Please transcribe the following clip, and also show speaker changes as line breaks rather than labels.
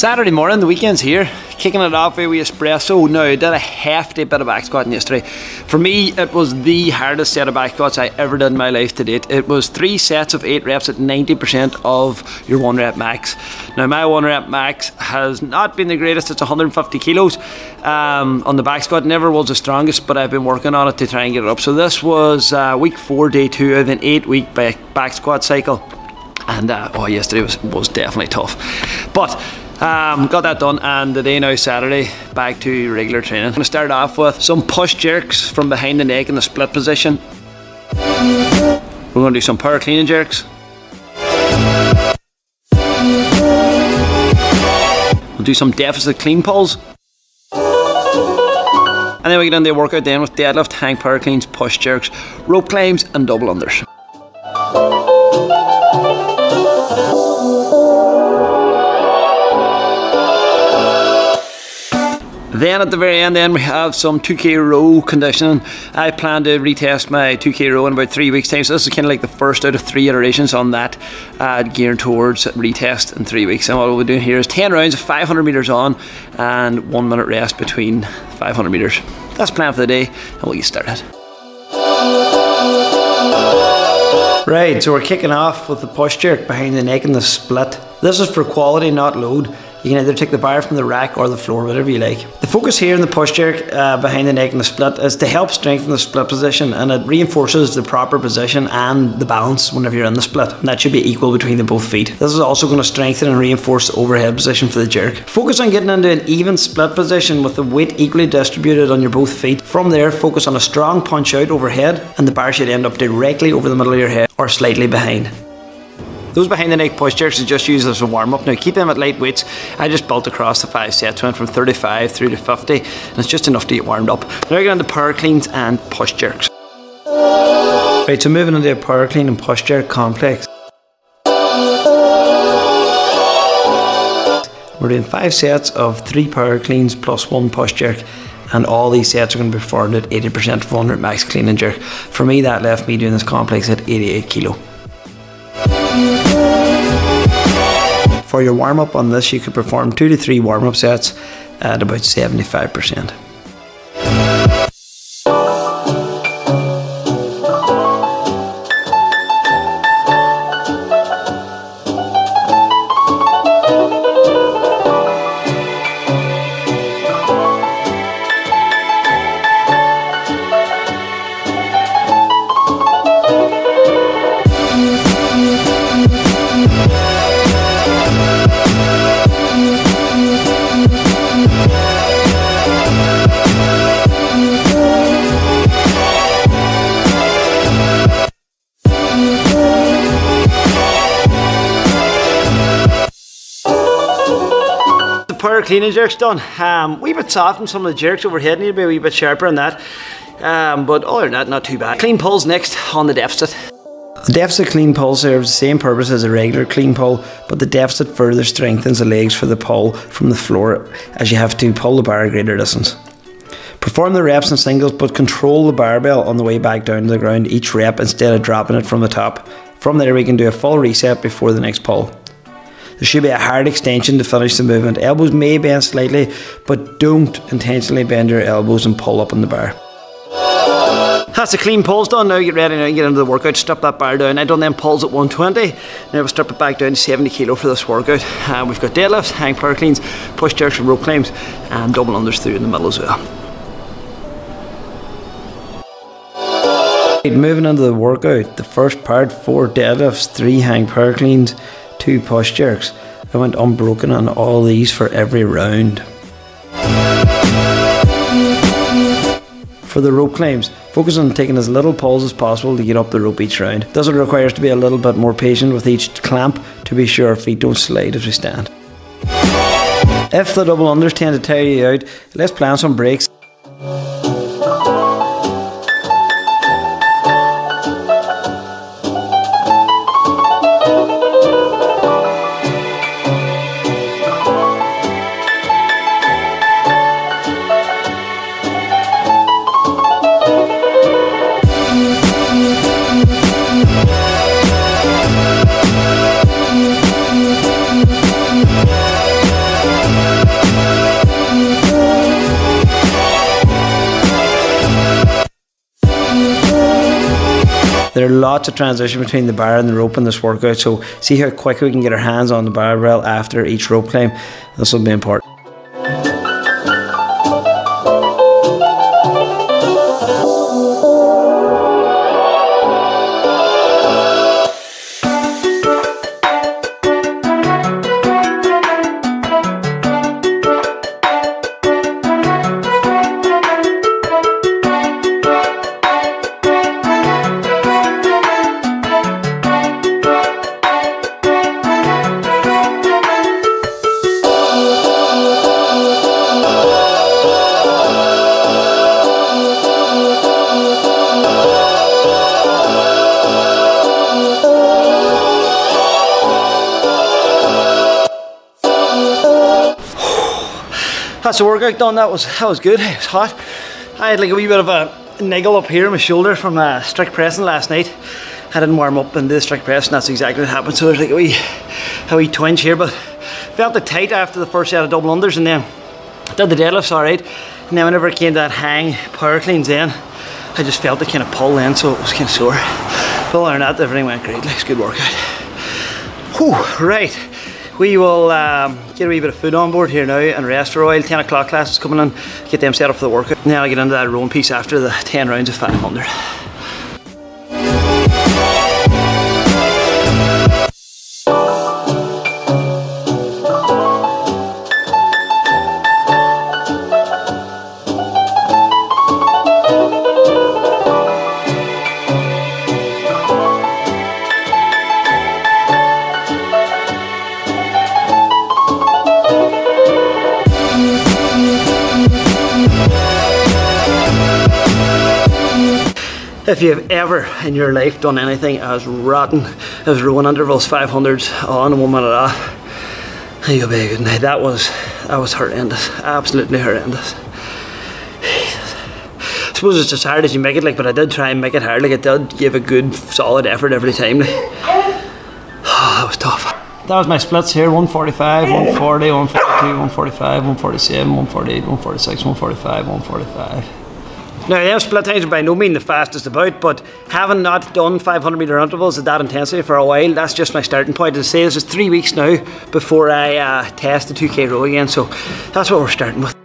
Saturday morning, the weekend's here. Kicking it off with espresso. Now, I did a hefty bit of back squatting yesterday. For me, it was the hardest set of back squats I ever did in my life to date. It was three sets of eight reps at 90% of your one rep max. Now, my one rep max has not been the greatest, it's 150 kilos um, on the back squat. Never was the strongest, but I've been working on it to try and get it up. So, this was uh, week four, day two of an eight week back, back squat cycle. And uh, oh, yesterday was, was definitely tough. But um, got that done, and the day now Saturday, back to regular training. I'm gonna start off with some push jerks from behind the neck in the split position. We're gonna do some power clean and jerks. We'll do some deficit clean pulls. And then we get into the workout then with deadlift, hang power cleans, push jerks, rope climbs, and double unders. Then at the very end, then we have some 2k row conditioning. I plan to retest my 2k row in about three weeks' time. So this is kind of like the first out of three iterations on that, uh, geared towards retest in three weeks. And what we'll be doing here is 10 rounds of 500 meters on and one minute rest between 500 meters. That's the plan for the day, and we'll get started. Right, so we're kicking off with the push jerk behind the neck and the split. This is for quality, not load. You can either take the bar from the rack or the floor, whatever you like. The focus here in the push jerk uh, behind the neck and the split is to help strengthen the split position and it reinforces the proper position and the balance whenever you're in the split. And that should be equal between the both feet. This is also going to strengthen and reinforce the overhead position for the jerk. Focus on getting into an even split position with the weight equally distributed on your both feet. From there, focus on a strong punch out overhead and the bar should end up directly over the middle of your head or slightly behind. Those behind the neck push jerks are just used as a warm up. Now keep them at light weights. I just built across the five sets, went from 35 through to 50, and it's just enough to get warmed up. Now get on the power cleans and push jerks. Right, so moving into a power clean and push jerk complex. We're doing five sets of three power cleans plus one push jerk and all these sets are going to be performed at 80% of 100 max clean and jerk. For me, that left me doing this complex at 88 kilo. For your warm up on this, you could perform two to three warm up sets at about 75%. Power clean and jerks done. Um, wee bit soft in some of the jerks overhead, need to be a wee bit sharper on that. Um, but other than that, not too bad. Clean pulls next on the deficit. The deficit clean pull serves the same purpose as a regular clean pull, but the deficit further strengthens the legs for the pull from the floor as you have to pull the bar a greater distance. Perform the reps in singles, but control the barbell on the way back down to the ground each rep instead of dropping it from the top. From there, we can do a full reset before the next pull. There should be a hard extension to finish the movement. Elbows may bend slightly, but don't intentionally bend your elbows and pull up on the bar. That's the clean pulls done. Now get ready now and get into the workout. Strip that bar down. I done them pulls at 120. Now we'll strip it back down to 70 kilo for this workout. Uh, we've got deadlifts, hang power cleans, push jerks and rope climbs, and double unders through in the middle as well. Moving into the workout, the first part, four deadlifts, three hang power cleans, two push jerks. I went unbroken on all these for every round. For the rope climbs, focus on taking as little pulls as possible to get up the rope each round. Does it require us to be a little bit more patient with each clamp to be sure our feet don't slide as we stand. If the double unders tend to tire you out, let's plan some breaks. There are lots of transition between the bar and the rope in this workout, so see how quick we can get our hands on the barbell after each rope climb. This will be important. That's the workout done. That was that was good. It was hot. I had like a wee bit of a niggle up here in my shoulder from uh, strict pressing last night. I didn't warm up and the strict press, and that's exactly what happened. So there's like a wee, a wee twinge here, but felt it tight after the first set of double unders, and then did the deadlifts all right. And then whenever it came to that hang power cleans, then I just felt it kind of pull in, so it was kind of sore. But other than that, everything went great. It's good workout. Whew, right we will um, get a wee bit of food on board here now and rest for a while. 10 o'clock class is coming on, get them set up for the workout. Then I'll get into that rowing piece after the 10 rounds of 500. If you've ever in your life done anything as rotten as rowing intervals 500s on one minute off, you'll be a good night. That was that was horrendous, absolutely horrendous. I suppose it's as hard as you make it, like, but I did try and make it hard. Like, it did give a good, solid effort every time. Like. Oh, that was tough. That was my splits here 145, 140, 142, 145, 147, 148, 146, 145, 145. Now, them split times are by no means the fastest about, but having not done 500 metre intervals at that intensity for a while, that's just my starting point. I say, this is three weeks now before I uh, test the 2k row again, so that's what we're starting with.